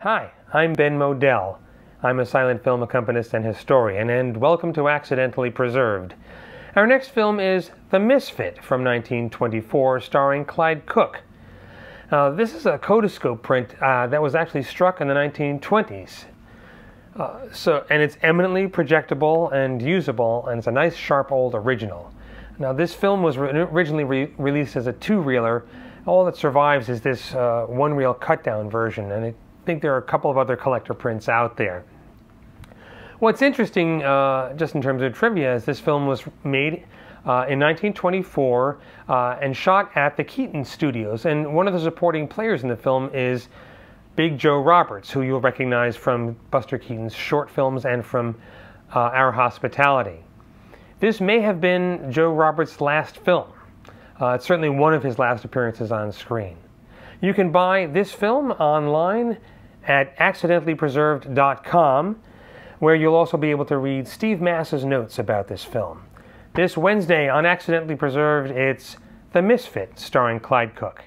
Hi, I'm Ben Model. I'm a silent film accompanist and historian, and welcome to Accidentally Preserved. Our next film is The Misfit from 1924, starring Clyde Cook. Uh, this is a Kodascope print uh, that was actually struck in the 1920s. Uh, so, and it's eminently projectable and usable, and it's a nice, sharp old original. Now, this film was re- originally re- released as a two-reeler. All that survives is this uh, one-reel cut-down version, and I think there are a couple of other collector prints out there. What's interesting, uh, just in terms of trivia, is this film was made uh, in 1924 uh, and shot at the Keaton Studios. And one of the supporting players in the film is Big Joe Roberts, who you'll recognize from Buster Keaton's short films and from uh, Our Hospitality. This may have been Joe Roberts' last film. Uh, it's certainly one of his last appearances on screen. You can buy this film online at accidentallypreserved.com where you'll also be able to read Steve Massa's notes about this film. This Wednesday on Accidentally Preserved, it's The Misfit, starring Clyde Cook.